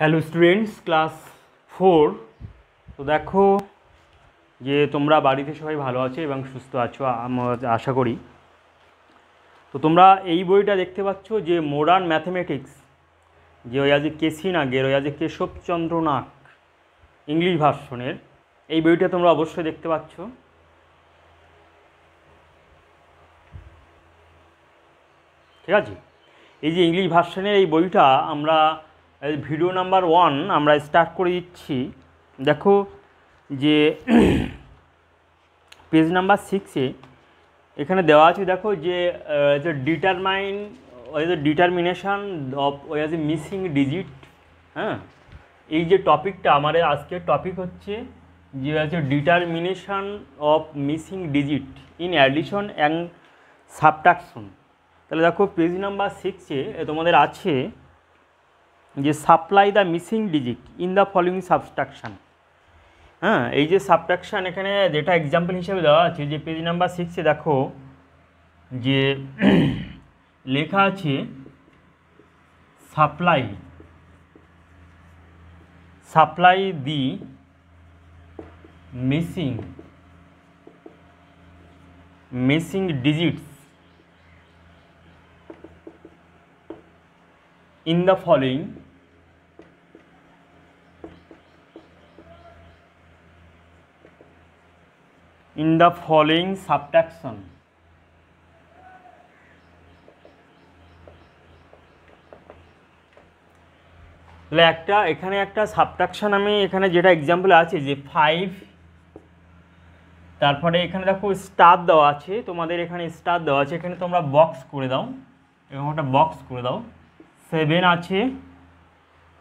Hello students class four তো দেখো যে তোমরা বাড়িতে সবাই ভালো আছো এবং সুস্থ আছো আশা করি। তো তোমরা এই বইটা দেখতে পাচ্ছ যে মডার্ন ম্যাথমেটিক্স যে ওই আজ কেসি নাগের ওই আজ কেশবচন্দ্র নাগ ইংলিশ ভার্সনের, এই বইটা তোমরা অবশ্যই দেখতে পাচ্ছ। ঠিক আছে? এই যে ইংলিশ ভার্সনের এই বইটা আমরা এই ভিডিও নাম্বার ওয়ান আমরা স্টার্ট করে দিচ্ছি। দেখো যে পেজ নাম্বার সিক্সে এখানে দেওয়া আছে, দেখো যে ডিটারমাইন ওই যে ডিটারমিনেশান অফ ওই আছে মিসিং ডিজিট হ্যাঁ? এই যে টপিকটা আমাদের আজকের টপিক হচ্ছে যে আছে determination of missing digit in addition and subtraction তাহলে দেখো পেজ নাম্বার সিক্সে তোমাদের আছে যে supply the missing digit in the following subtraction হ্যাঁ এই যে সাবট্রাকশান এখানে যেটা এক্সাম্পল হিসেবে দেওয়া আছে, যে পেজ নাম্বার সিক্সে দেখো যে লেখা আছে supply supply the missing missing digits in the following in the following subtraction. তাহলে একটা, এখানে একটা সাবট্রাকশন আমি এখানে যেটা এক্সাম্পল আছে, যে ফাইভ তারপরে এখানে দেখো স্টার দেওয়া আছে, তোমাদের এখানে স্টার দেওয়া আছে, এখানে তোমরা বক্স করে দাও এবং একটা বক্স করে দাও। সেভেন আছে,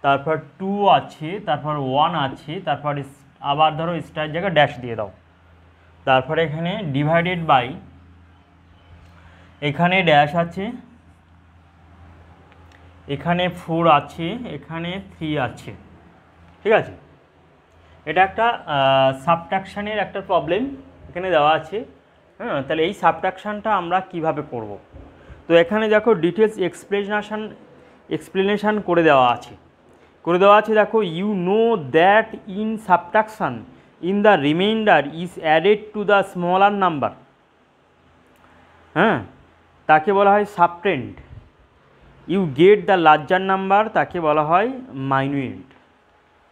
তারপর টু আছে, তারপর ওয়ান আছে, তারপর আবার ধরো স্টার জায়গায় ড্যাশ দিয়ে দাও। তারপরে এখানে ডিভাইডেড বাই এখানে ড্যাশ আছে, এখানে ফোর আছে, এখানে থ্রি আছে, ঠিক আছে? এটা একটা সাবট্রাকশানের একটা প্রবলেম এখানে দেওয়া আছে হ্যাঁ? তাহলে এই সাবট্রাকশানটা আমরা কীভাবে করব? তো এখানে দেখো ডিটেলস এক্সপ্লেনেশান এক্সপ্লেনেশান করে দেওয়া আছে। করে দেওয়া আছে দেখো you know that in subtraction in the remainder is added to the smaller number. হ্যাঁ? তাকে বলা হয় subtrahend you get the larger number, তাকে বলা হয় মাইনুয়েন্ট।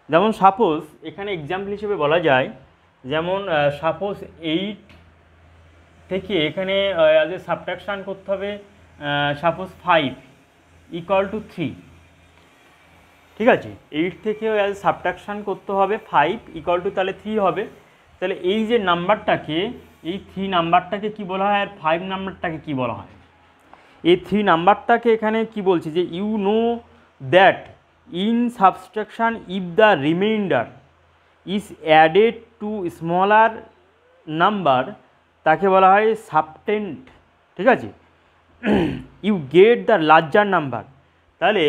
যেমন সাপোজ, এখানে এক্সাম্পল হিসেবে বলা যায়, যেমন সাপোজ এইট থেকে এখানে অ্যাজ এ সাবট্রাকশান করতে হবে suppose five equal to three ঠিক আছে? এইট থেকে অ্যাজ সাবট্রাকশান করতে হবে ফাইভ ইকুয়াল টু তাহলে থ্রি হবে। তাহলে এই যে নাম্বারটাকে, এই থ্রি নাম্বারটাকে কি বলা হয় আর ফাইভ নাম্বারটাকে কি বলা হয়? এই থ্রি নাম্বারটাকে এখানে কি বলছে যে you know that in subtraction if the remainder is added to smaller number তাকে বলা হয় সাবটেন্ট ঠিক আছে? You get the larger number তাহলে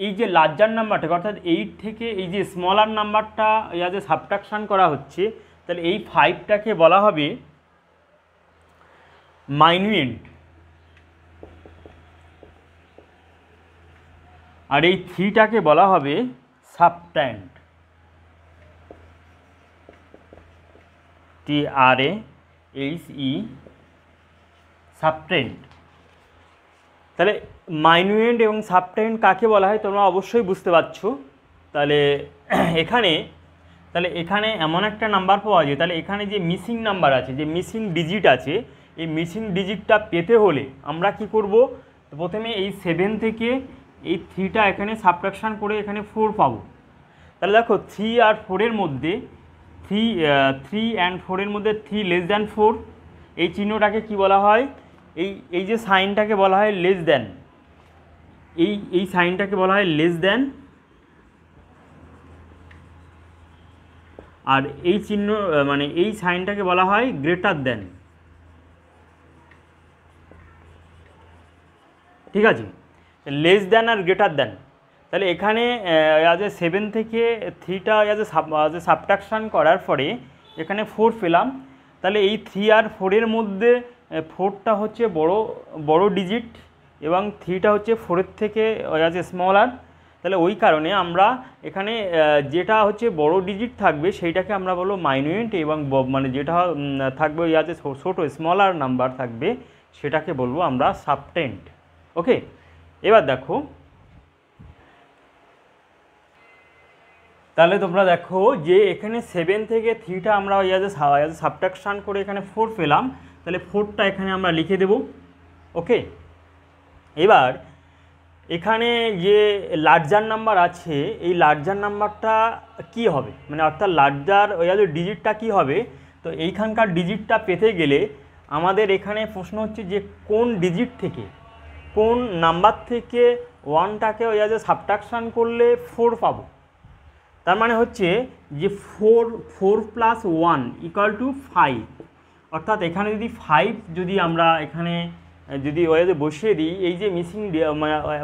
এই যে লার্জার নাম্বারটাকে অর্থাৎ এইট থেকে এই যে স্মলার নাম্বারটা ইয়া যে সাবট্রাকশান করা হচ্ছে, তাহলে এই ফাইভটাকে বলা হবে মাইনুয়েন্ট আর এই থ্রিটাকে বলা হবে সাবট্যান্ট টি আর এ এইচ ই সাবট্রেন্ট তাহলে মাইনুয়েন্ট এবং সাবটেন্ট কাকে বলা হয় তোমরা অবশ্যই বুঝতে পারছ। তাহলে এখানে তাহলে এখানে এমন একটা নাম্বার পাওয়া যায়, তাহলে এখানে যে মিসিং নাম্বার আছে, যে মিসিং ডিজিট আছে, এই মিসিং ডিজিটটা পেতে হলে আমরা কি করব? প্রথমে এই সেভেন থেকে এই থ্রিটা এখানে সাবট্রাকশান করে এখানে ফোর পাবো। তাহলে দেখো থ্রি আর ফোরের মধ্যে থ্রি থ্রি অ্যান্ড ফোরের মধ্যে থ্রি লেস দ্যান ফোর এই চিহ্নটাকে কি বলা হয়? এই এই যে সাইনটাকে বলা হয় লেস দেন এই এই সাইনটাকে বলা হয় লেস দেন আর এই চিহ্ন মানে এই সাইনটাকে বলা হয় গ্রেটার দেন ঠিক আছে? লেস দেন আর গ্রেটার দেন তাহলে এখানে অ্যাজ এ সেভেন থেকে থ্রিটা as a as a subtraction করার পরে এখানে ফোর পেলাম। তাহলে এই থ্রি আর ফোরের মধ্যে ফোরটা হচ্ছে বড় বড় ডিজিট এবং থ্রিটা হচ্ছে ফোরের থেকে এ স্মলার তাহলে ওই কারণে আমরা এখানে যেটা হচ্ছে বড় ডিজিট থাকবে, সেইটাকে আমরা বলব মাইনুয়েন্ট এবং মানে যেটা থাকবে ইয়াতে ছোটো স্মলার নাম্বার থাকবে, সেটাকে বলব আমরা সাবটেন্ট ওকে? এবার দেখো। তাহলে তোমরা দেখো যে এখানে সেভেন থেকে থ্রিটা আমরা ইয়াতে সাবট্রাকশান করে এখানে ফোর পেলাম। তাহলে ফোরটা এখানে আমরা লিখে দেব, ওকে? এবার এখানে যে লার্জার নাম্বার আছে, এই লার্জার নাম্বারটা কি হবে? মানে অর্থাৎ লার্জার ওই ডিজিটটা কি হবে? তো এইখানকার ডিজিটটা পেতে গেলে আমাদের এখানে প্রশ্ন হচ্ছে যে কোন ডিজিট থেকে, কোন নাম্বার থেকে ওয়ানটাকে ওই যে সাবট্রাকশান করলে ফোর পাবো? তার মানে হচ্ছে যে four four plus one equal to five অর্থাৎ এখানে যদি ফাইভ যদি আমরা এখানে যদি ওয়াইতে বসিয়ে দিই, এই যে মিসিং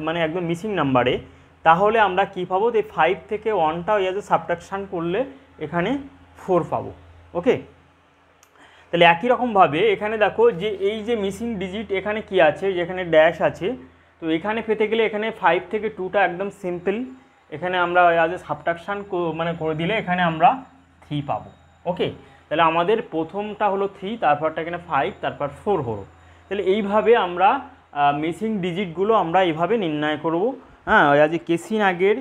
মানে একদম মিসিং নাম্বারে তাহলে আমরা কি পাবো? যে ফাইভ থেকে ওয়ানটা ওয়াইতে সাবট্রাকশান করলে এখানে ফোর পাবো। ওকে তাহলে একই রকমভাবে এখানে দেখো যে এই যে মিসিং ডিজিট এখানে কি আছে? যেখানে ড্যাশ আছে, তো এখানে পেতে গেলে এখানে ফাইভ থেকে টুটা একদম সিম্পল এখানে আমরা আজ সাবট্রাকশান মানে করে দিলে এখানে আমরা থ্রি পাবো। ওকে তাহলে আমাদের প্রথমটা হলো থ্রি তারপরটা এখানে ফাইভ তারপর ফোর হলো। তাহলে এইভাবে আমরা মিসিং ডিজিটগুলো আমরা এইভাবে নির্ণয় করব। হ্যাঁ আজ কেসিন আগের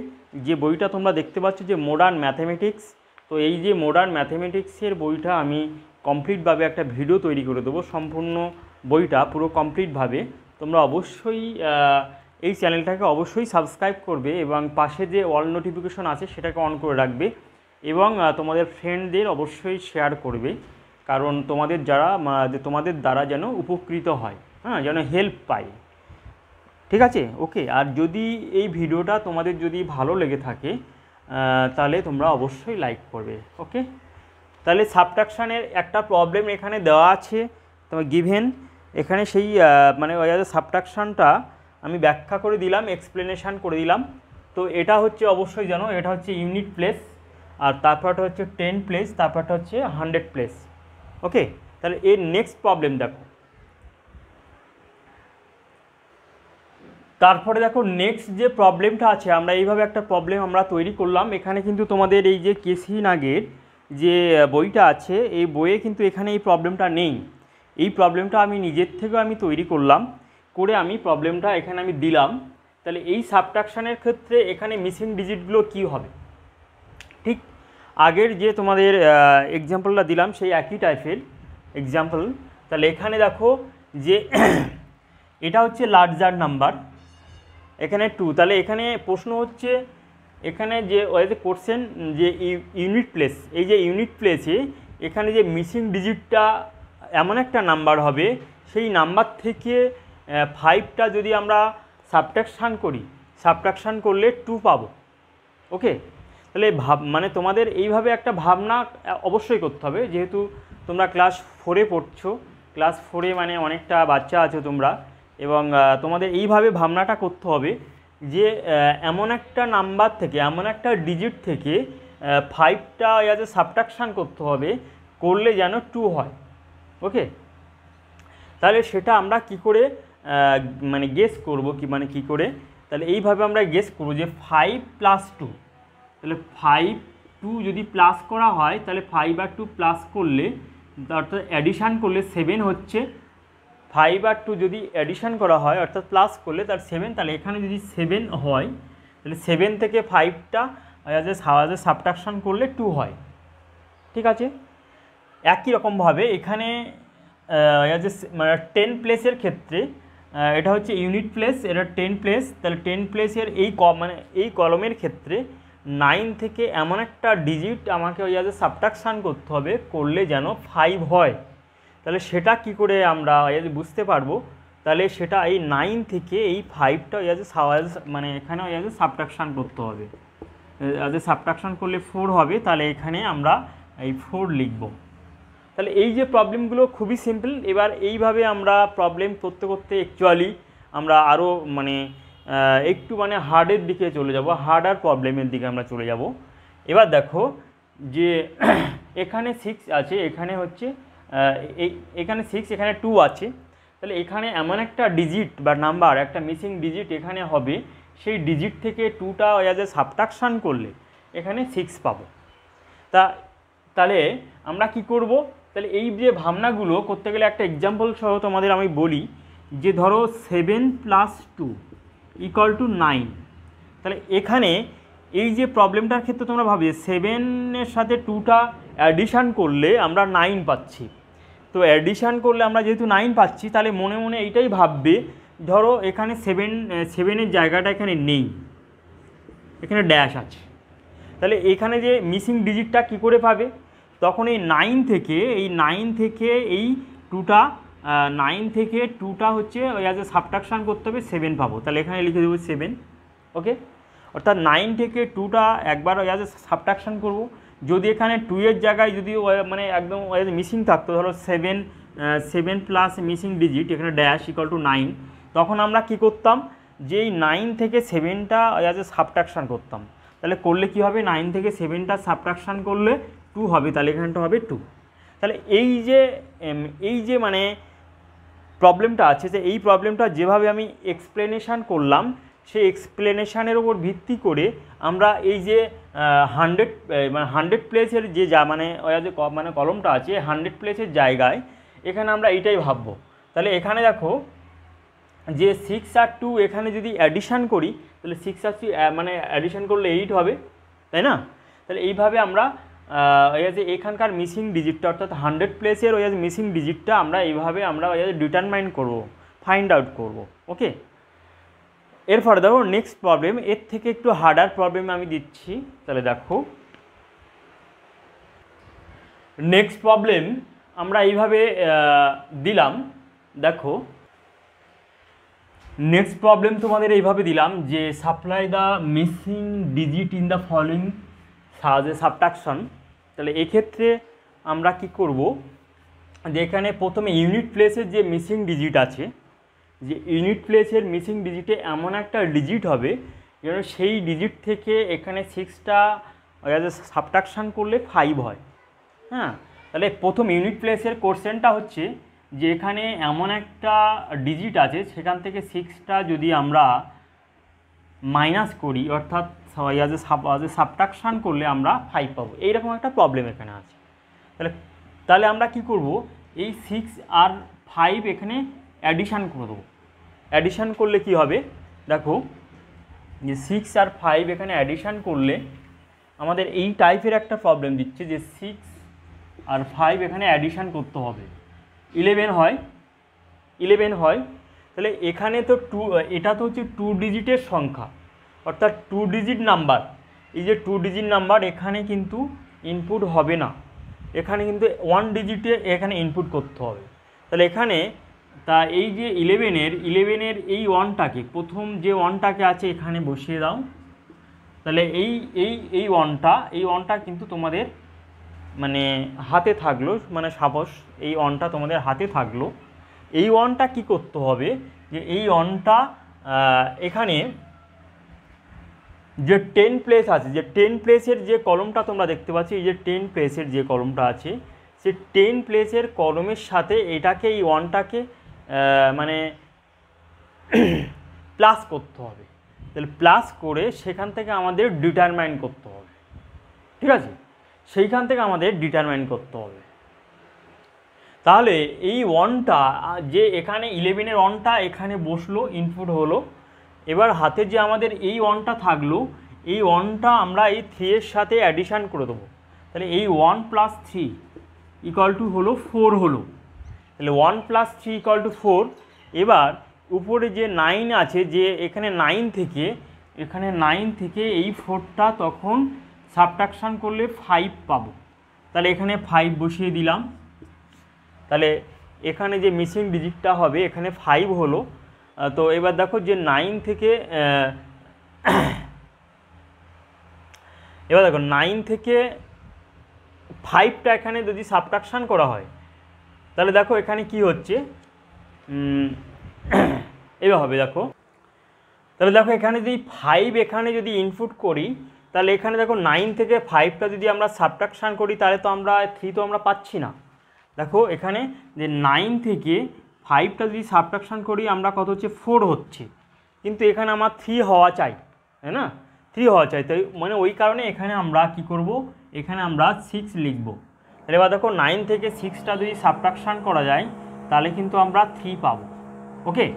যে বইটা তোমরা দেখতে পাচ্ছ যে মডার্ন ম্যাথামেটিক্স তো এই যে মডার্ন ম্যাথামেটিক্সের বইটা আমি কমপ্লিটভাবে একটা ভিডিও তৈরি করে দেবো। সম্পূর্ণ বইটা পুরো কমপ্লিটভাবে তোমরা অবশ্যই এই চ্যানেলটাকে অবশ্যই সাবস্ক্রাইব করবে এবং পাশে যে অল নোটিফিকেশন আছে সেটাকে অন করে রাখবে। এবং তোমাদের ফ্রেন্ডদের অবশ্যই শেয়ার করবে। কারণ তোমাদের যারা তোমাদের দ্বারা যেন উপকৃত হয় হ্যাঁ যেন হেল্প পায়। ঠিক আছে? ওকে আর যদি এই ভিডিওটা তোমাদের যদি ভালো লেগে থাকে তাহলে তোমরা অবশ্যই লাইক করবে। ওকে তাহলে সাবট্রাকশানের একটা প্রবলেম এখানে দেওয়া আছে, তোমার গিভেন এখানে সেই মানে সাবট্রাকশানটা আমি ব্যাখ্যা করে দিলাম এক্সপ্লেনেশান করে দিলাম। তো এটা হচ্ছে অবশ্যই জানো, এটা হচ্ছে ইউনিট প্লেস আর তারপরটা হচ্ছে টেন প্লেস তারপরটা হচ্ছে হান্ড্রেড প্লেস ওকে তাহলে এর নেক্সট প্রবলেম দেখো। তারপরে দেখো নেক্সট যে প্রবলেমটা আছে, আমরা এইভাবে একটা প্রবলেম আমরা তৈরি করলাম। এখানে কিন্তু তোমাদের এই যে কেসি নাগের যে বইটা আছে, এই বইয়ে কিন্তু এখানে এই প্রবলেমটা নেই। এই প্রবলেমটা আমি নিজের থেকেও আমি তৈরি করলাম, করে আমি প্রবলেমটা এখানে আমি দিলাম। তাহলে এই সাবট্রাকশানের ক্ষেত্রে এখানে মিসিং ডিজিটগুলো কি হবে? ঠিক আগের যে তোমাদের এক্সাম্পলটা দিলাম, সেই একই টাইপের এক্সাম্পল তাহলে এখানে দেখো যে এটা হচ্ছে লার্জার নাম্বার এখানে টু তাহলে এখানে প্রশ্ন হচ্ছে, এখানে যে ওয়াইতে করছেন যে ইউনিট প্লেস এই যে ইউনিট প্লেসে এখানে যে মিসিং ডিজিটটা এমন একটা নাম্বার হবে, সেই নাম্বার থেকে ফাইভটা যদি আমরা সাবট্রাকশান করি সাবট্রাকশান করলে টু পাবো। ওকে তাহলে ভাব মানে তোমাদের এইভাবে একটা ভাবনা অবশ্যই করতে হবে। যেহেতু তোমরা ক্লাস ফোরে পড়ছো ক্লাস ফোরে মানে অনেকটা বাচ্চা আছো তোমরা, এবং তোমাদের এইভাবে ভাবনাটা করতে হবে যে এমন একটা নাম্বার থেকে, এমন একটা ডিজিট থেকে ফাইভটা ইয়াতে সাবট্রাকশান করতে হবে, করলে যেন টু হয়। ওকে তাহলে সেটা আমরা কি করে মানে গেস করব কি মানে কি করে? তাহলে এইভাবে আমরা গেস করব যে ফাইভ প্লাস টু তাহলে ফাইভ টু যদি প্লাস করা হয়, তাহলে ফাইভ আর টু প্লাস করলে, অর্থাৎ অ্যাডিশান করলে সেভেন হচ্ছে। ফাইভ আর টু যদি অ্যাডিশান করা হয়, অর্থাৎ প্লাস করলে তার সেভেন তাহলে এখানে যদি সেভেন হয়, তাহলে সেভেন থেকে ফাইভটা সাহায্যে সাবট্রাকশান করলে টু হয়। ঠিক আছে? একই রকমভাবে এখানে যে মানে টেন প্লেসের ক্ষেত্রে এটা হচ্ছে ইউনিট প্লেস এটা টেন প্লেস তাহলে টেন প্লেসের এই ক মানে এই কলমের ক্ষেত্রে নাইন থেকে এমন একটা ডিজিট আমাকে ওই যে সাবট্রাকশান করতে হবে, করলে যেন ফাইভ হয়। তাহলে সেটা কি করে আমরা যে বুঝতে পারব? তাহলে সেটা এই নাইন থেকে এই ফাইভটা ওই যে মানে এখানে ওই যে সাবট্রাকশান করতে হবে। আজ সাবট্রাকশান করলে ফোর হবে, তাহলে এখানে আমরা এই ফোর লিখব। তাহলে এই যে প্রবলেমগুলো খুবই সিম্পল এবার এইভাবে আমরা প্রবলেম করতে করতে অ্যাকচুয়ালি আমরা আরও মানে একটু মানে হার্ডের দিকে চলে যাব, হার্ডার প্রবলেমের দিকে আমরা চলে যাব। এবার দেখো যে এখানে সিক্স আছে, এখানে হচ্ছে এখানে সিক্স এখানে টু আছে। তাহলে এখানে এমন একটা ডিজিট বা নাম্বার একটা মিসিং ডিজিট এখানে হবে, সেই ডিজিট থেকে টুটা অ্যাজ এ সাবট্রাকশান করলে এখানে সিক্স পাবো। তা, তাহলে আমরা কি করব? তাহলে এই যে ভাবনাগুলো, করতে গেলে একটা এক্সাম্পল সহ তোমাদের আমি বলি, যে ধরো seven plus two equal to nine তাহলে এখানে এই যে প্রবলেমটার ক্ষেত্রে তোমরা ভাবি সেভেনের সাথে টুটা অ্যাডিশান করলে আমরা নাইন পাচ্ছি। তো অ্যাডিশান করলে আমরা যেহেতু নাইন পাচ্ছি, তাহলে মনে মনে এইটাই ভাববে, ধরো এখানে সেভেন সেভেনের জায়গাটা এখানে নেই। এখানে ড্যাশ আছে। তাহলে এখানে যে মিসিং ডিজিটটা কি করে পাবে? তখন এই নাইন থেকে, এই নাইন থেকে এই টুটা নাইন থেকে টুটা হচ্ছে, ওই অ্যাজ এ সাবট্রাকশান করতে হবে সেভেন পাবো। তাহলে এখানে লিখে দেবো সেভেন ওকে অর্থাৎ নাইন থেকে টুটা একবার ওই এ সাবট্রাকশান করব। যদি এখানে টু এর জায়গায় যদি মানে একদম ওই মিসিং থাকতো, ধরো seven seven plus missing digit এখানে ড্যাশ ইকাল টু নাইন তখন আমরা কি করতাম? যে এই নাইন থেকে সেভেনটা অ্যাজ এ সাবট্রাকশান করতাম। তাহলে করলে কি হবে? নাইন থেকে সেভেনটা সাবট্রাকশান করলে টু হবে, তাহলে এখানটা হবে টু তাহলে এই যে এই যে মানে প্রবলেমটা আছে যে এই প্রবলেমটা যেভাবে আমি এক্সপ্লেনেশান করলাম, সেই এক্সপ্লেনেশানের ওপর ভিত্তি করে আমরা এই যে হান্ড্রেড মানে হান্ড্রেড প্লেসের যে যা মানে যে মানে কলমটা আছে হান্ড্রেড প্লেসের জায়গায় এখানে আমরা এইটাই ভাববো। তাহলে এখানে দেখো যে সিক্স আর টু এখানে যদি অ্যাডিশান করি, তাহলে সিক্স আর টু মানে অ্যাডিশান করলে এইট হবে, তাই না? তাহলে এইভাবে আমরা ওই যে এখানকার মিসিং ডিজিটটা অর্থাৎ হান্ড্রেড প্লেসের ওই আছে মিসিং ডিজিটটা আমরা এইভাবে আমরা ওই ডিটারমাইন করব ফাইন্ড আউট করব ওকে এরপরে দেখো নেক্সট প্রবলেম এর থেকে একটু হার্ডার প্রবলেম আমি দিচ্ছি, তাহলে দেখো। নেক্সট প্রবলেম আমরা এইভাবে দিলাম, দেখো। নেক্সট প্রবলেম তোমাদের এইভাবে দিলাম যে supply the missing digit in the following সাজ সাবট্রাকশন তাহলে এক্ষেত্রে আমরা কি করব যে এখানে প্রথমে ইউনিট প্লেসের যে মিসিং ডিজিট আছে, যে ইউনিট প্লেসের মিসিং ডিজিটে এমন একটা ডিজিট হবে যেন সেই ডিজিট থেকে এখানে সিক্সটা সাবট্রাকশান করলে ফাইভ হয়। হ্যাঁ? তাহলে প্রথম ইউনিট প্লেসের কোশ্চেনটা হচ্ছে যে এখানে এমন একটা ডিজিট আছে, সেখান থেকে সিক্সটা যদি আমরা মাইনাস করি, অর্থাৎ অ্যাজ এ সাবট্রাকশান করলে আমরা ফাইভ পাবো। এইরকম একটা প্রবলেম এখানে আছে। তাহলে তাহলে আমরা কি করব? এই সিক্স আর ফাইভ এখানে অ্যাডিশান করে দেবো। অ্যাডিশান করলে কি হবে? দেখো, যে সিক্স আর ফাইভ এখানে অ্যাডিশান করলে আমাদের এই টাইপের একটা প্রবলেম দিচ্ছে যে সিক্স আর ফাইভ এখানে অ্যাডিশান করতে হবে। ইলেভেন হয়। ইলেভেন হয়। তাহলে এখানে তো টু এটা তো হচ্ছে টু ডিজিটের সংখ্যা। অর্থাৎ টু ডিজিট নাম্বার এই যে টু ডিজিট নাম্বার এখানে কিন্তু ইনপুট হবে না। এখানে কিন্তু ওয়ান ডিজিটে এখানে ইনপুট করতে হবে। তাহলে এখানে তা এই যে ইলেভেনের ইলেভেনের এই ওয়ানটাকে প্রথম যে ওয়ানটাকে আছে এখানে বসিয়ে দাও। তাহলে এই এই এই ওয়ানটা এই ওয়ানটা কিন্তু তোমাদের মানে হাতে থাকল মানে সাপোজ এই ওয়ানটা তোমাদের হাতে থাকল। এই ওয়ানটা কি করতে হবে? যে এই ওয়ানটা এখানে যে টেন প্লেস আছে, যে টেন প্লেসের যে কলমটা তোমরা দেখতে পাচ্ছ, এই যে টেন প্লেসের যে কলমটা আছে সে টেন প্লেসের কলমের সাথে এটাকে, এই ওয়ানটাকে মানে প্লাস করতে হবে। তাহলে প্লাস করে সেখান থেকে আমাদের ডিটারমাইন করতে হবে। ঠিক আছে? সেইখান থেকে আমাদের ডিটারমাইন করতে হবে। তাহলে এই ওয়ানটা যে এখানে ইলেভেনের ওয়ানটা এখানে বসল ইনপুট হলো এবার হাতে যে আমাদের এই ওয়ানটা থাকল, এই ওয়ানটা আমরা এই থ্রিয়ের সাথে অ্যাডিশান করে দেবো। তাহলে এই one plus three equal to হলো ফোর হলো। তাহলে one plus three equal to four এবার উপরে যে নাইন আছে, যে এখানে নাইন থেকে, এখানে নাইন থেকে এই ফোরটা তখন সাবট্রাকশান করলে ফাইভ পাবো। তাহলে এখানে ফাইভ বসিয়ে দিলাম। তাহলে এখানে যে মিসিং ডিজিটটা হবে, এখানে ফাইভ হলো। তো এবার দেখো যে নাইন থেকে এবার দেখো নাইন থেকে ফাইভটা এখানে যদি সাবট্রাকশান করা হয়, তাহলে দেখো এখানে কি হচ্ছে? এবার হবে দেখো, তাহলে দেখো এখানে যদি ফাইভ এখানে যদি ইনপুট করি, তাহলে এখানে দেখো নাইন থেকে ফাইভটা যদি আমরা সাবট্রাকশান করি, তাহলে তো আমরা থ্রি তো আমরা পাচ্ছি না। দেখো এখানে যে নাইন থেকে ফাইভটা যদি সাবট্রাকশান করি, আমরা কত হচ্ছে? ফোর হচ্ছে। কিন্তু এখানে আমার থ্রি হওয়া চাই, তাই না? থ্রি হওয়া চাই। তাই মানে ওই কারণে এখানে আমরা কি করব? এখানে আমরা সিক্স লিখব। তাহলে এবার দেখো নাইন থেকে সিক্সটা যদি সাবট্রাকশান করা যায়, তাহলে কিন্তু আমরা থ্রি পাবো। ওকে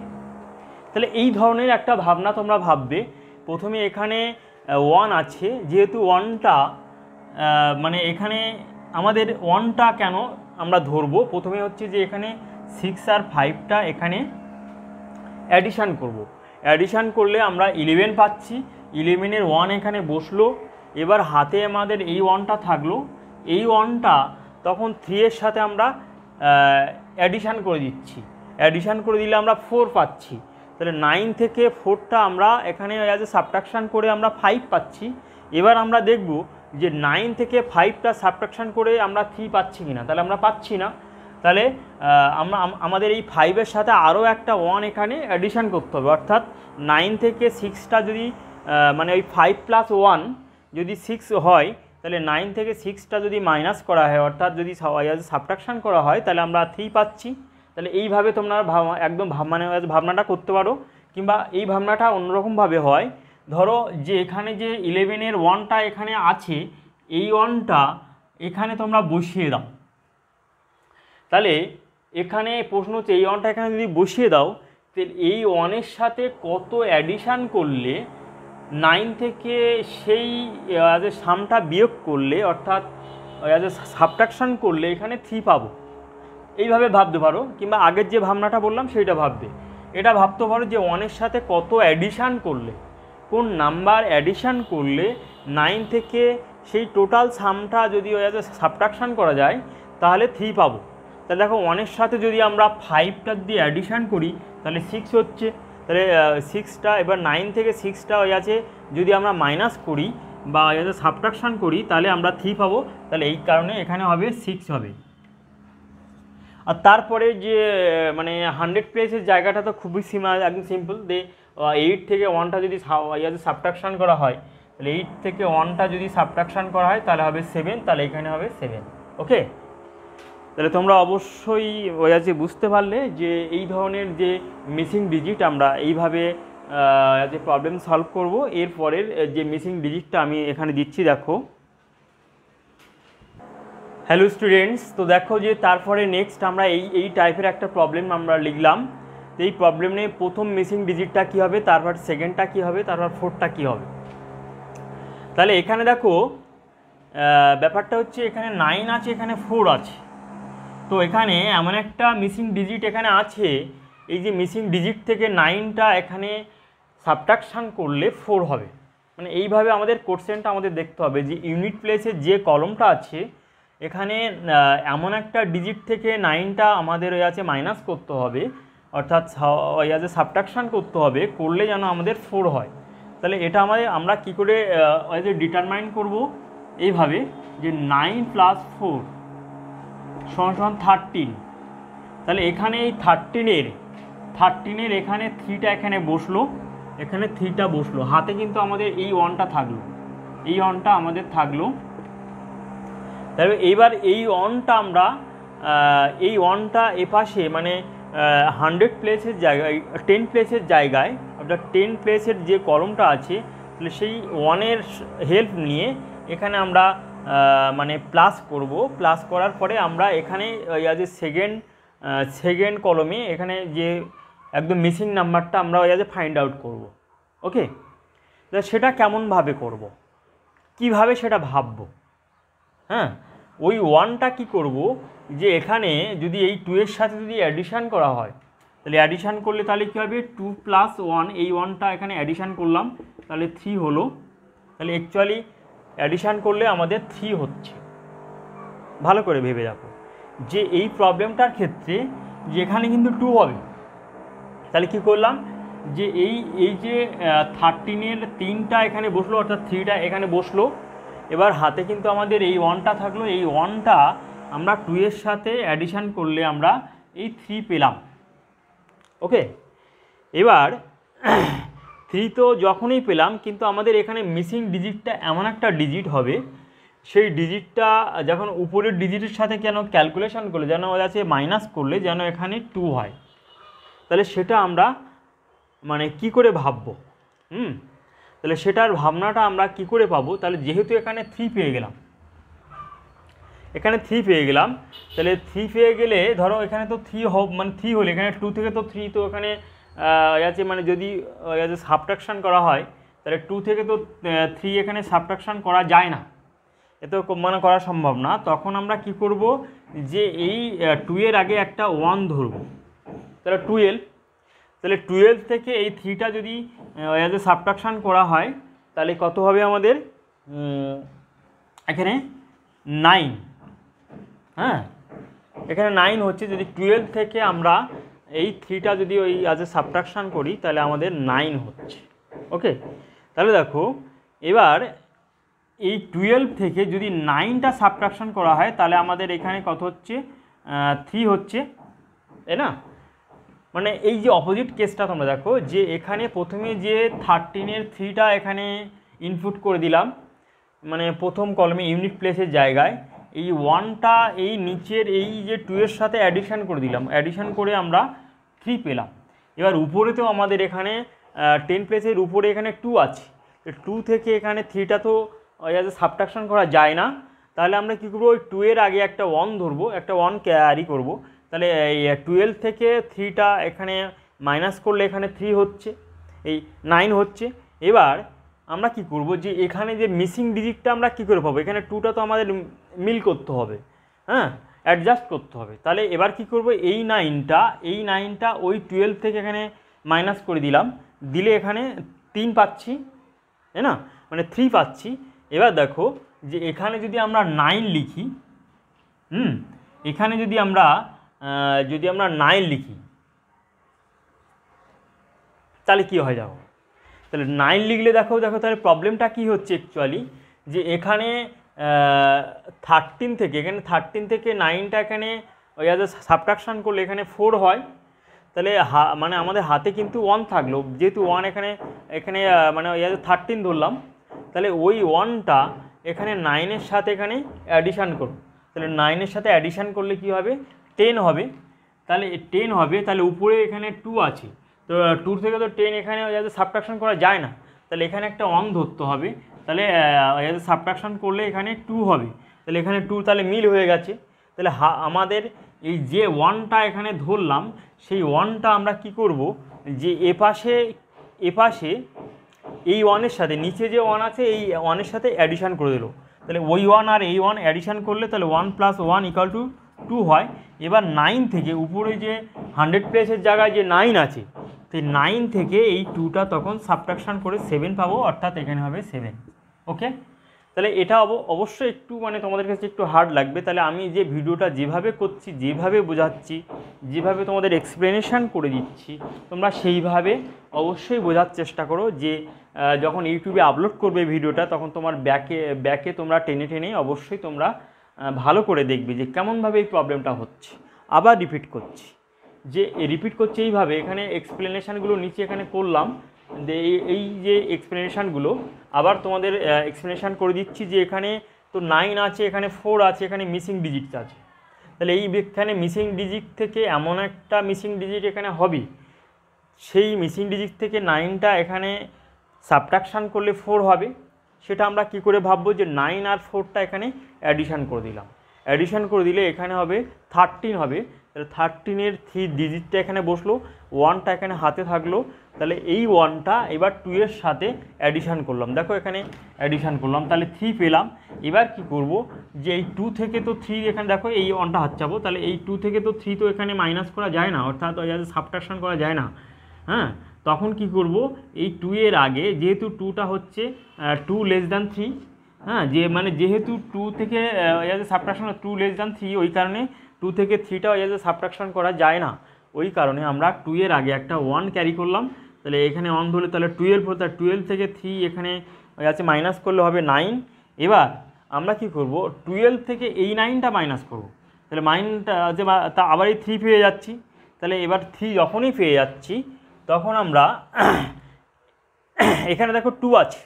তাহলে এই ধরনের একটা ভাবনা তোমরা ভাববে। প্রথমে এখানে ওয়ান আছে। যেহেতু ওয়ানটা মানে এখানে আমাদের ওয়ানটা কেন আমরা ধরবো? প্রথমে হচ্ছে যে এখানে সিক্স আর ফাইভটা এখানে অ্যাডিশান করব। অ্যাডিশান করলে আমরা ইলেভেন পাচ্ছি ইলেভেনের ওয়ান এখানে বসল, এবার হাতে আমাদের এই ওয়ানটা থাকল, এই ওয়ানটা তখন থ্রি এর সাথে আমরা অ্যাডিশান করে দিচ্ছি। অ্যাডিশান করে দিলে আমরা ফোর পাচ্ছি। তাহলে নাইন থেকে ফোরটা আমরা এখানে অ্যাজ এ সাবট্রাকশান করে আমরা ফাইভ পাচ্ছি। এবার আমরা দেখব যে নাইন থেকে ফাইভটা সাবট্রাকশান করে আমরা থ্রি পাচ্ছি কি না তাহলে আমরা পাচ্ছি না। তাহলে আমরা আমাদের এই ফাইভের সাথে আরও একটা ওয়ান এখানে অ্যাডিশান করতে হবে। অর্থাৎ নাইন থেকে সিক্সটা যদি মানে ওই ফাইভ প্লাস ওয়ান যদি সিক্স হয়, তাহলে নাইন থেকে সিক্সটা যদি মাইনাস করা হয়, অর্থাৎ যদি সাবট্রাকশান করা হয়, তাহলে আমরা থ্রি পাচ্ছি। তাহলে এইভাবে তোমরা ভাব, একদম ভাব মানে ভাবনাটা করতে পারো। কিংবা এই ভাবনাটা অন্যরকমভাবে হয়। ধরো যে এখানে যে ইলেভেনের ওয়ানটা এখানে আছে, এই ওয়ানটা এখানে তোমরা বসিয়ে দাও। তাহলে এখানে প্রশ্ন হচ্ছে, এই ওয়ানটা এখানে যদি বসিয়ে দাও, তাহলে এই ওয়ানের সাথে কত অ্যাডিশান করলে নাইন থেকে সেই সামটা বিয়োগ করলে, অর্থাৎ সাবট্রাকশান করলে এখানে থ্রি পাবো। এইভাবে ভাবতে পারো, কিংবা আগের যে ভাবনাটা বললাম সেইটা ভাববে। এটা ভাবতে পারো যে ওয়ানের সাথে কত অ্যাডিশান করলে, কোন নাম্বার অ্যাডিশান করলে নাইন থেকে সেই টোটাল সামটা যদি ওই সাবট্রাকশান করা যায়, তাহলে থ্রি পাবো। তাহলে দেখো ওয়ানের সাথে যদি আমরা ফাইভটা দিয়ে অ্যাডিশান করি, তাহলে সিক্স হচ্ছে। তাহলে সিক্সটা এবার নাইন থেকে সিক্সটা হয়ে আছে। যদি আমরা মাইনাস করি বা সাবট্রাকশান করি, তাহলে আমরা থ্রি পাবো। তাহলে এই কারণে এখানে হবে সিক্স হবে। আর তারপরে যে মানে হান্ড্রেড প্লেসের জায়গাটা তো খুবই সীমা, একদম সিম্পল দে এইট থেকে ওয়ানটা যদি ইয়াতে সাবট্রাকশান করা হয়, তাহলে এইট থেকে ওয়ানটা যদি সাবট্রাকশান করা হয়, তাহলে হবে সেভেন তাহলে এখানে হবে সেভেন ওকে তাহলে তোমরা অবশ্যই ওই আছে বুঝতে পারলে যে এই ধরনের যে মিসিং ডিজিট আমরা এইভাবে যে প্রবলেম সলভ করব এরপরের যে মিসিং ডিজিটটা আমি এখানে দিচ্ছি, দেখো। হ্যালো স্টুডেন্টস তো দেখো যে তারপরে নেক্সট আমরা এই এই টাইপের একটা প্রবলেম আমরা লিখলাম। তো এই প্রবলেমে প্রথম মিসিং ডিজিটটা কী হবে, তারপর সেকেন্ডটা কী হবে, তারপর ফোর্থটা কী হবে? তাহলে এখানে দেখো ব্যাপারটা হচ্ছে এখানে নাইন আছে, এখানে ফোর আছে। তো এখানে এমন একটা মিসিং ডিজিট এখানে আছে, এই যে মিসিং ডিজিট থেকে নাইনটা এখানে সাবট্রাকশান করলে ফোর হবে। মানে এইভাবে আমাদের কোশ্চেনটা আমাদের দেখতে হবে যে ইউনিট প্লেসে যে কলমটা আছে, এখানে এমন একটা ডিজিট থেকে নাইনটা আমাদের ওই আছে মাইনাস করতে হবে, অর্থাৎ ওই আছে সাবট্রাকশান করতে হবে, করলে যেন আমাদের ফোর হয়। তাহলে এটা আমাদের, আমরা কি করে ওই যে ডিটারমাইন করব, এইভাবে যে নাইন প্লাস ফোর সমান সমান থার্টিন তাহলে এখানে এই থার্টিনের থার্টিনের এখানে থ্রিটা এখানে বসল, এখানে থ্রিটা বসল। হাতে কিন্তু আমাদের এই ওয়ানটা থাকল। এই ওয়ানটা আমাদের থাকল। তবে এইবার এই ওয়ানটা আমরা এই ওয়ানটা এপাশে মানে হান্ড্রেড প্লেসের জায়গায় টেন প্লেসের জায়গায়, অর্থাৎ টেন প্লেসের যে কলমটা আছে, তাহলে সেই ওয়ানের হেল্প নিয়ে এখানে আমরা মানে প্লাস করব। প্লাস করার পরে আমরা এখানে যে সেকেন্ড সেকেন্ড কলমে এখানে যে একদম মিসিং নাম্বারটা আমরা ওই যে ফাইন্ড আউট করব। ওকে সেটা কেমনভাবে করব? কীভাবে সেটা ভাববো? হ্যাঁ? ওই ওয়ানটা কি করব? যে এখানে যদি এই টু এর সাথে যদি অ্যাডিশান করা হয়, তাহলে অ্যাডিশান করলে তাহলে কী হবে? টু প্লাস ওয়ান এই ওয়ানটা এখানে অ্যাডিশান করলাম, তাহলে থ্রি হলো। তাহলে অ্যাকচুয়ালি অ্যাডিশান করলে আমাদের থ্রি হচ্ছে। ভালো করে ভেবে দেখো, যে এই প্রবলেমটার ক্ষেত্রে যেখানে কিন্তু টু হবে, তাহলে কি করলাম? যে এই এই যে থার্টিনের তিনটা এখানে বসল, অর্থাৎ থ্রিটা এখানে বসল, এবার হাতে কিন্তু আমাদের এই ওয়ানটা থাকল, এই ওয়ানটা আমরা টু এর সাথে অ্যাডিশান করলে আমরা এই থ্রি পেলাম। ওকে এবার থ্রি তো যখনই পেলাম, কিন্তু আমাদের এখানে মিসিং ডিজিটটা এমন একটা ডিজিট হবে। সেই ডিজিটটা যখন উপরের ডিজিটের সাথে কেন ক্যালকুলেশন করলে, যেন আছে মাইনাস করলে, যেন এখানে টু হয়। তাহলে সেটা আমরা মানে কি করে ভাববো? হুম? তাহলে সেটার ভাবনাটা আমরা কি করে পাবো? তাহলে যেহেতু এখানে থ্রি পেয়ে গেলাম। এখানে থ্রি পেয়ে গেলাম। তাহলে থ্রি পেয়ে গেলে ধরো এখানে তো থ্রি হোক মানে থ্রি হলে, এখানে টু থেকে তো থ্রি তো এখানে আছে মানে যদি আছে সাবট্রাকশান করা হয়, তাহলে টু থেকে তো থ্রি এখানে সাবট্রাকশান করা যায় না। এ তো মানে করা সম্ভব না। তখন আমরা কি করব? যে এই টু এর আগে একটা ওয়ান ধরবো। তাহলে টুয়েলভ তাহলে টুয়েলভ থেকে এই থ্রিটা যদি এ সাবট্রাকশান করা হয়, তাহলে কত হবে আমাদের? এখানে নাইন হ্যাঁ? এখানে নাইন হচ্ছে যদি টুয়েলভ থেকে আমরা এই থ্রিটা যদি ওই আজ এ সাবট্রাকশান করি, তাহলে আমাদের নাইন হচ্ছে। ওকে তাহলে দেখো, এবার এই টুয়েলভ থেকে যদি নাইনটা সাবট্রাকশান করা হয়, তাহলে আমাদের এখানে কত হচ্ছে? থ্রি হচ্ছে। তাই না? মানে এই যে অপোজিট কেসটা তোমরা দেখো, যে এখানে প্রথমে যে থার্টিনের থ্রিটা এখানে ইনপুট করে দিলাম মানে প্রথম কলমে ইউনিট প্লেসের জায়গায়, এই ওয়ানটা এই নিচের এই যে টু সাথে অ্যাডিশান করে দিলাম। অ্যাডিশান করে আমরা থ্রি পেলাম। এবার উপরেতেও আমাদের এখানে টেন প্লেসের উপরে এখানে টু আছে। টু থেকে এখানে থ্রিটা তো অ্যাজ এ সাবট্রাকশন করা যায় না। তাহলে আমরা কী করব? ওই টু এর আগে একটা ওয়ান ধরবো, একটা ওয়ান ক্যারি করব। তাহলে টুয়েলভ থেকে থ্রিটা এখানে মাইনাস করলে এখানে থ্রি হচ্ছে, এই নাইন হচ্ছে। এবার আমরা কি করব? যে এখানে যে মিসিং ডিজিটটা আমরা কি করে পাবো? এখানে টুটা তো আমাদের মিল করতে হবে হ্যাঁ? অ্যাডজাস্ট করতে হবে। তাহলে এবার কি করব? এই নাইনটা এই নাইনটা ওই টুয়েলভ থেকে এখানে মাইনাস করে দিলাম। দিলে এখানে তিন পাচ্ছি, তাই না? মানে থ্রি পাচ্ছি। এবার দেখো যে এখানে যদি আমরা নাইন লিখি, হুম? এখানে যদি আমরা যদি আমরা নাইন লিখি, তাহলে কী হয়ে যাব? তাহলে নাইন লিখলে দেখো দেখো তাহলে প্রবলেমটা কী হচ্ছে অ্যাকচুয়ালি যে এখানে থার্টিন থেকে, এখানে থার্টিন থেকে নাইনটা এখানে, ওই আজ সাবট্রাকশান করলে এখানে ফোর হয়। তাহলে হা মানে আমাদের হাতে কিন্তু ওয়ান থাকল। যেহেতু ওয়ান এখানে এখানে মানে ওই আজ থার্টিন ধরলাম, তাহলে ওই ওয়ানটা এখানে নাইনের সাথে এখানে অ্যাডিশান করুন তাহলে নাইনের সাথে অ্যাডিশান করলে কি হবে? টেন হবে। তাহলে টেন হবে, তাহলে উপরে এখানে টু আছে। তো টু থেকে তো টেন এখানে যাতে সাবট্রাকশন করা যায় না। তাহলে এখানে একটা ওয়ান ধরতে হবে। তাহলে সাবট্রাকশন করলে এখানে টু হবে। তাহলে এখানে টু তাহলে মিল হয়ে গেছে। তাহলে আমাদের এই যে ওয়ানটা এখানে ধরলাম, সেই ওয়ানটা আমরা কি করব? যে এপাশে এপাশে এই ওয়ানের সাথে, নিচে যে ওয়ান আছে, এই ওয়ানের সাথে অ্যাডিশান করে দিল। তাহলে ওই ওয়ান আর এই ওয়ান অ্যাডিশান করলে তাহলে one plus one equal two two হয়। এবার নাইন থেকে উপরে যে হান্ড্রেড প্লেসের জায়গায় যে নাইন আছে, সেই নাইন থেকে এই টুটা তখন সাবট্রাকশান করে সেভেন পাবো, অর্থাৎ এখানে হবে সেভেন ওকে তাহলে এটা অবশ্যই একটু মানে তোমাদের কাছে একটু হার্ড লাগবে। তাহলে আমি যে ভিডিওটা যেভাবে করছি, যেভাবে বোঝাচ্ছি, যেভাবে তোমাদের এক্সপ্লেনেশান করে দিচ্ছি, তোমরা সেইভাবে অবশ্যই বোঝার চেষ্টা করো যে যখন ইউটিউবে আপলোড করবে ভিডিওটা, তখন তোমার ব্যাকে ব্যাকে তোমরা টেনে টেনে অবশ্যই তোমরা ভালো করে দেখবে যে কেমনভাবে এই প্রবলেমটা হচ্ছে। আবার রিপিট করছি। যে রিপিট করছে এইভাবে, এখানে এক্সপ্লেনেশানগুলো নিচে এখানে করলাম। এই যে এক্সপ্লেনেশানগুলো আবার তোমাদের এক্সপ্লেনেশান করে দিচ্ছি যে এখানে তো নাইন আছে, এখানে ফোর আছে, এখানে মিসিং ডিজিটস আছে। তাহলে এই এখানে মিসিং ডিজিট থেকে এমন একটা মিসিং ডিজিট এখানে হবে। সেই মিসিং ডিজিট থেকে নাইনটা এখানে সাবট্রাকশান করলে ফোর হবে। সেটা আমরা কি করে ভাববো যে নাইন আর ফোরটা এখানে অ্যাডিশান করে দিলাম। অ্যাডিশান করে দিলে এখানে হবে থার্টিন হবে। তাহলে থার্টিনের থ্রি ডিজিটটা এখানে বসল ওয়ানটা এখানে হাতে থাকল, তাহলে এই ওয়ানটা এবার টু এর সাথে অ্যাডিশান করলাম। দেখো এখানে অ্যাডিশান করলাম, তাহলে থ্রি পেলাম। এবার কি করব? যে এই টু থেকে তো থ্রি এখানে দেখো এই ওয়ানটা হাতচাবো তাহলে এই টু থেকে তো থ্রি তো এখানে মাইনাস করা যায় না, অর্থাৎ সাবট্রাকশান করা যায় না। হ্যাঁ? তখন কি করব? এই টু এর আগে যেহেতু টুটা হচ্ছে টু লেস দ্যান থ্রি হ্যাঁ? যে মানে যেহেতু টু থেকে subtraction two less than three ওই কারণে টু থেকে থ্রিটা এজ এ সাবট্রাকশন করা যায় না। ওই কারণে আমরা টু এর আগে একটা ওয়ান ক্যারি করলাম। তাহলে এখানে ওয়ান ধরলে তাহলে টুয়েলভ হতো টুয়েলভ থেকে থ্রি এখানে আছে মাইনাস করলে হবে নাইন এবার আমরা কি করব? টুয়েলভ থেকে এই নাইনটা মাইনাস করব। তাহলে মাইনটা যে তা আবার এই থ্রি পেয়ে যাচ্ছি। তাহলে এবার থ্রি যখনই পেয়ে যাচ্ছি, তখন আমরা, এখানে দেখো টু আছে।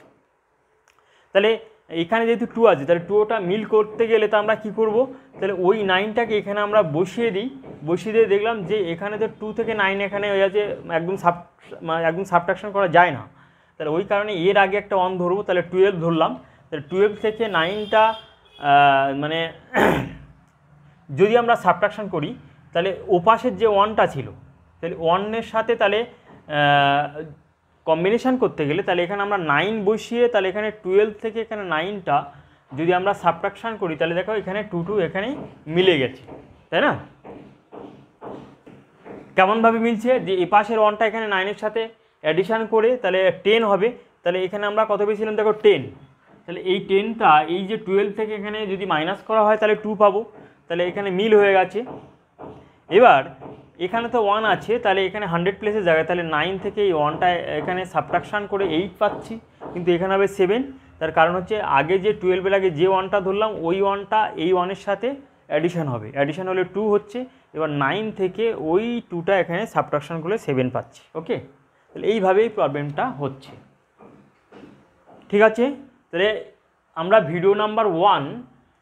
তাহলে এখানে যেহেতু টু আছে, তাহলে টুটা মিল করতে গেলে তো আমরা কী করব? তাহলে ওই নাইনটাকে এখানে আমরা বসিয়ে দিই। বসিয়ে দিয়ে দেখলাম যে এখানে তো টু থেকে নাইন এখানে হয়ে আছে একদম সাব মানে একদম সাবট্রাকশন করা যায় না। তাহলে ওই কারণে এর আগে একটা ওয়ান ধরবো, তাহলে টুয়েলভ ধরলাম। তাহলে টুয়েলভ থেকে নাইনটা মানে যদি আমরা সাবট্রাকশন করি, তাহলে ওপাশের যে ওয়ানটা ছিল, তাহলে ওয়ানের সাথে তাহলে কম্বিনেশান করতে গেলে তাহলে এখানে আমরা নাইন বসিয়ে, তাহলে এখানে টুয়েলভ থেকে এখানে নাইনটা যদি আমরা সাবট্রাকশান করি, তাহলে দেখো এখানে টু টু এখানে মিলে গেছে, তাই না? কেমনভাবে মিলছে? যে এ পাশের ওয়ানটা এখানে নাইনের সাথে অ্যাডিশান করে, তাহলে টেন হবে, তাহলে এখানে আমরা কত পেয়েছিলাম? দেখো টেন তাহলে এই টেনটা এই যে টুয়েলভ থেকে এখানে যদি মাইনাস করা হয়, তাহলে টু পাবো। তাহলে এখানে মিল হয়ে গেছে। এবার এখানে তো ওয়ান আছে, তাহলে এখানে হান্ড্রেড প্লেসের জায়গায় তাহলে নাইন থেকে এই ওয়ানটা এখানে সাবট্রাকশান করে এইট পাচ্ছি, কিন্তু এখানে হবে সেভেন তার কারণ হচ্ছে আগে যে টুয়েলভের আগে যে ওয়ানটা ধরলাম, ওই ওয়ানটা এই ওয়ানের সাথে অ্যাডিশান হবে। অ্যাডিশান হলে টু হচ্ছে, এবার নাইন থেকে ওই টুটা এখানে সাবট্রাকশান করলে সেভেন পাচ্ছি ওকে তাহলে এইভাবেই প্রবলেমটা হচ্ছে। ঠিক আছে? তাহলে আমরা ভিডিও নাম্বার ওয়ান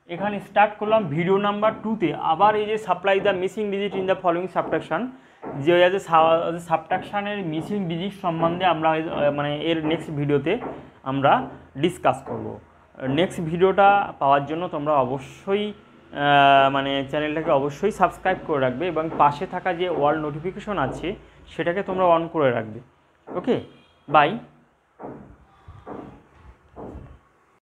এখানে স্টার্ট করলাম ভিডিও নাম্বার টুতে আবার এই যে supply the missing digit in the following subtraction যে আছে সাবট্রাকশানের মিসিং ডিজিট সম্বন্ধে আমরা মানে এর নেক্সট ভিডিওতে আমরা ডিসকাস করব। নেক্সট ভিডিওটা পাওয়ার জন্য তোমরা অবশ্যই মানে চ্যানেলটাকে অবশ্যই সাবস্ক্রাইব করে রাখবে এবং পাশে থাকা যে ওয়াল নোটিফিকেশন আছে, সেটাকে তোমরা অন করে রাখবে। Okay bye